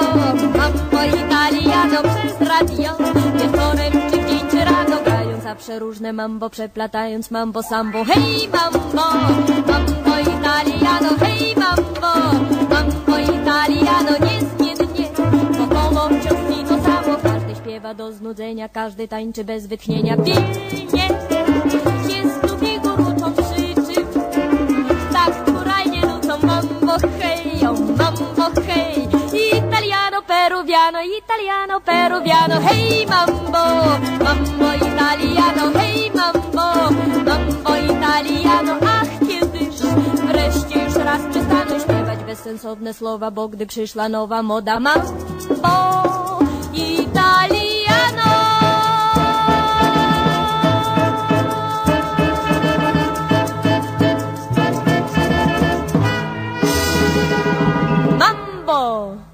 mambo, mambo italiano przez radio. Wieczorem czy dzień rano grają zawsze różne mambo, przeplatając mambo sambo. Hej mambo, mambo italiano, hej mambo, mambo italiano, niezmiennie. Wokoło wciąż to samo, każdy śpiewa do znudzenia, każdy tańczy bez wytchnienia. Pilnie, jest tu figuruczą przy czym tak furajnie nucą mambo hej, o mambo italiano, peruviano Hej mambo, mambo italiano, hej mambo Mambo italiano, ach kiedyż wreszcie już raz przestaną śpiewać bezsensowne słowa Bo gdy przyszła nowa moda mambo italiano Mambo!